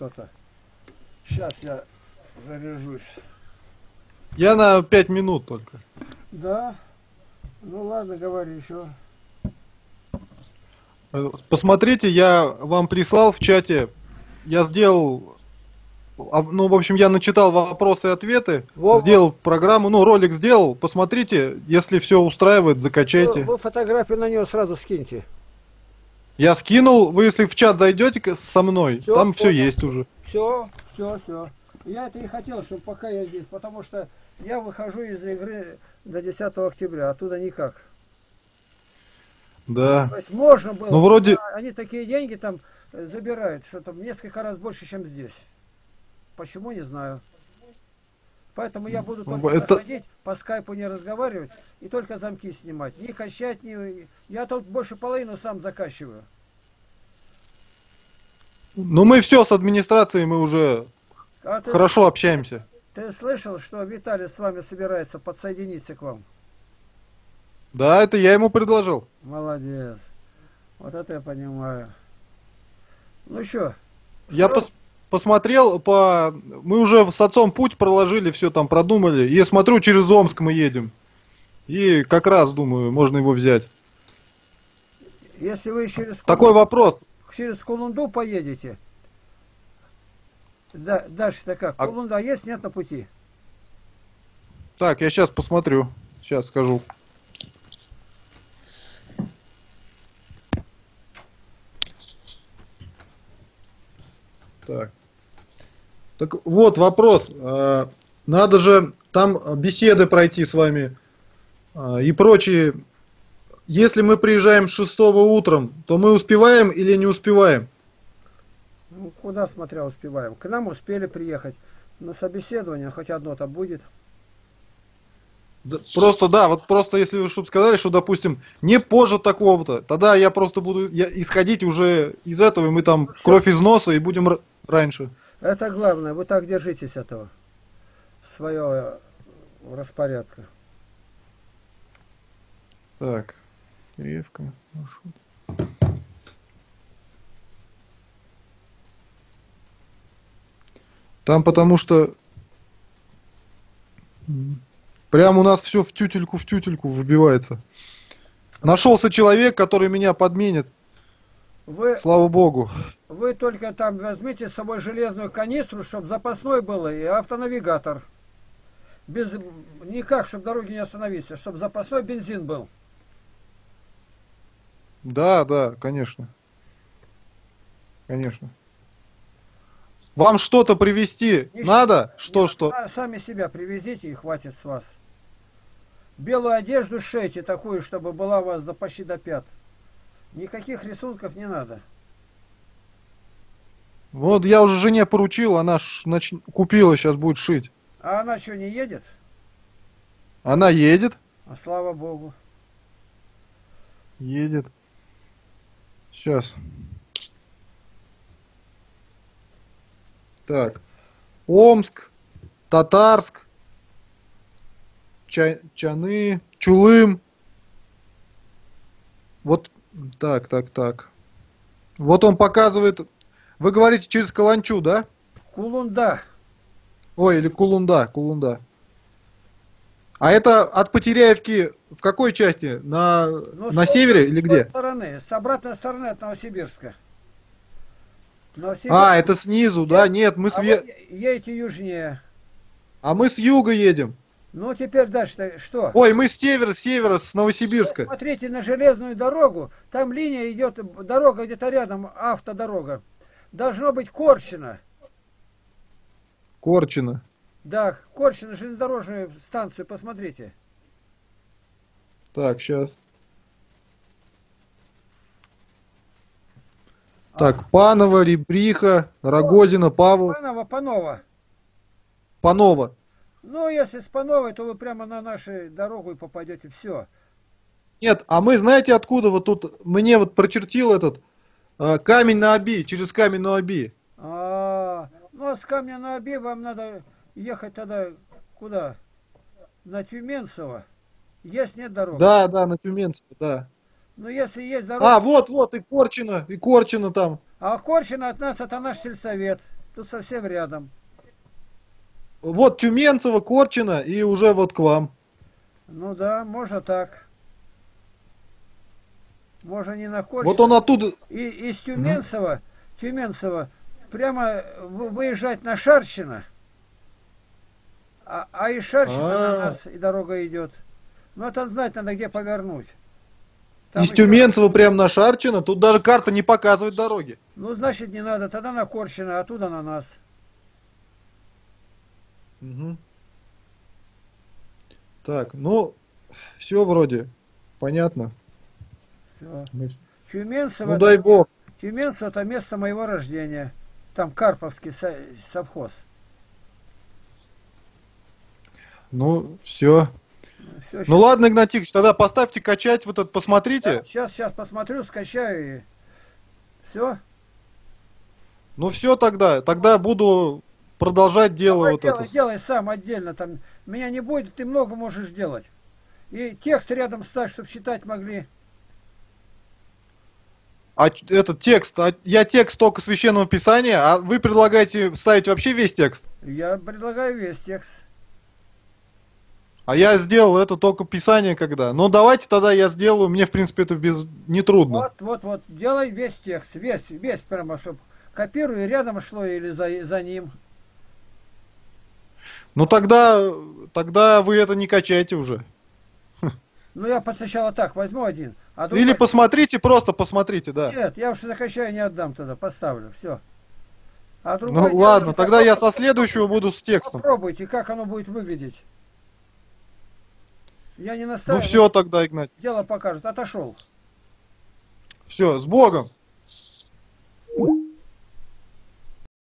кто-то. Сейчас я заряжусь. Я на 5 минут только. Да? Ну ладно, говори еще. Э, Посмотрите, я вам прислал в чате. Я сделал. а, Ну, в общем, я начитал вопросы и ответы. Во- Сделал программу, ну, ролик сделал. Посмотрите, если все устраивает, закачайте. Вы, вы фотографию на него сразу скиньте. Я скинул, вы если в чат зайдете со мной, Всё, там все понял. есть уже. Все, все, все. Я это и хотел, чтобы пока я здесь, потому что я выхожу из игры до 10 октября, оттуда никак. Да. То есть можно было. Ну, вроде- а Они такие деньги там забирают, что там несколько раз больше, чем здесь. Почему, не знаю. Поэтому я буду только Это- заходить, по скайпу не разговаривать и только замки снимать. Не качать, не... Я тут больше половину сам закачиваю. Ну, мы все с администрацией, мы уже А ты, хорошо общаемся. ты слышал, что Виталий с вами собирается подсоединиться к вам? Да, это я ему предложил. Молодец. Вот это я понимаю. Ну что? Я пос- посмотрел по... Мы уже с отцом путь проложили, все там продумали. И смотрю, через Омск мы едем. И как раз, думаю, можно его взять. Если вы через, Такой вопрос. через Кулунду поедете, да, дальше-то как? А- Кулунда есть, нет на пути? Так, я сейчас посмотрю. Сейчас скажу. Так. Так вот вопрос. А, Надо же там беседы пройти с вами а, и прочие. Если мы приезжаем 6 утром, то мы успеваем или не успеваем? Ну, куда, смотря, успеваем? К нам успели приехать. Но собеседование хоть одно-то будет. Да, Просто да, вот просто если вы чтобы сказали, что, допустим, не позже такого-то, тогда я просто буду я- исходить уже из этого, и мы там всё. кровь из носа и будем раньше. Это главное, вы так держитесь этого. Своего распорядка. Так, Ревка, маршрут. Там потому что прям у нас все в тютельку в тютельку выбивается. Нашелся человек, который меня подменит. Вы, Слава богу. Вы только там возьмите с собой железную канистру, чтобы запасной было, и автонавигатор. Без, никак, чтобы дороги не остановиться, чтобы запасной бензин был. Да, да, конечно. Конечно. Вам что-то привезти Ничего. надо? Что, Нет, что? са- Сами себя привезите и хватит с вас. Белую одежду шейте такую, чтобы была у вас до почти до пят. Никаких рисунков не надо. Вот я уже жене поручил, она ж нач- купила, сейчас будет шить. А она что, не едет? Она едет? А слава богу. Едет. Сейчас. Так. Омск, Татарск, Ча- Чаны, Чулым. Вот так, так, так. Вот он показывает. Вы говорите через Каланчу, да? Кулунда. Ой, или Кулунда, Кулунда. А это от Потеряевки в какой части? На, Ну, на с севере с или где? стороны, с обратной стороны от Новосибирска. Новосибирск. А, это снизу, да? Нет, мы с А ве- вы едете южнее. А мы с юга едем. Ну, теперь дальше что? Ой, мы с севера, с севера, с Новосибирска. Смотрите на железную дорогу. Там линия идет, дорога где-то рядом, автодорога. Должно быть Корчина. Корчина. Да, Корчина, железнодорожную станцию, посмотрите. Так, сейчас. Так, Панова, Ребриха, Рогозина, Павлов, Панова, Панова. Панова. Ну, если с Пановой, то вы прямо на нашу дорогу и попадете. Все. Нет, а мы знаете откуда вот тут мне вот прочертил этот камень на Оби, через камень на Оби. А, ну, а с камня на Оби вам надо ехать тогда куда? На Тюменцево. Есть, нет дороги? Да, да, на Тюменце, да. Ну, если есть дорога... А, вот, вот, и Корчина, и Корчина там. А Корчина от нас, это наш сельсовет. Тут совсем рядом. Вот Тюменцево, Корчина и уже вот к вам. Ну да, можно так. Можно не на Корчино. Вот он оттуда... И из Тюменцева, Тюменцева прямо вы- выезжать на Шарщино, а, а из Шарщина на А. нас и дорога идет. Ну это знать надо, где повернуть. Там Из еще- Тюменцева прямо на Шарчино. Тут даже карта не показывает дороги. Ну, значит, не надо. Тогда на Корчино, а оттуда на нас. Мгм. Так, ну, все вроде понятно. Все. Тюменцево, Ну дай бог. Тюменцево это место моего рождения. Там Карповский со- совхоз. Ну, все. Все, Ну ладно, Игнатьевич, тогда поставьте качать вот это, посмотрите. Сейчас, сейчас посмотрю, скачаю и все. Ну все тогда. Тогда буду продолжать дело вот делай, это. делай сам отдельно. Там меня не будет, ты много можешь делать. И текст рядом ставь, чтобы читать могли. А этот текст, а я текст только священного писания, а вы предлагаете ставить вообще весь текст? Я предлагаю весь текст. А я сделал это только писание когда. Ну давайте тогда я сделаю, мне в принципе это без нетрудно. Вот, вот, вот. Делай весь текст. Весь, весь прямо, чтобы копирую, и рядом шло или за, за ним. Ну тогда, тогда вы это не качайте уже. Ну, я сначала так возьму один. А другой... Или посмотрите, просто посмотрите, да. Нет, я уж закачаю, не отдам тогда, поставлю, все. А Ну другой ладно, тогда я со следующего буду с текстом. Попробуйте, как оно будет выглядеть. Я не Ну настаиваю, все тогда, Игнать. дело покажет. Отошел. Все, с Богом.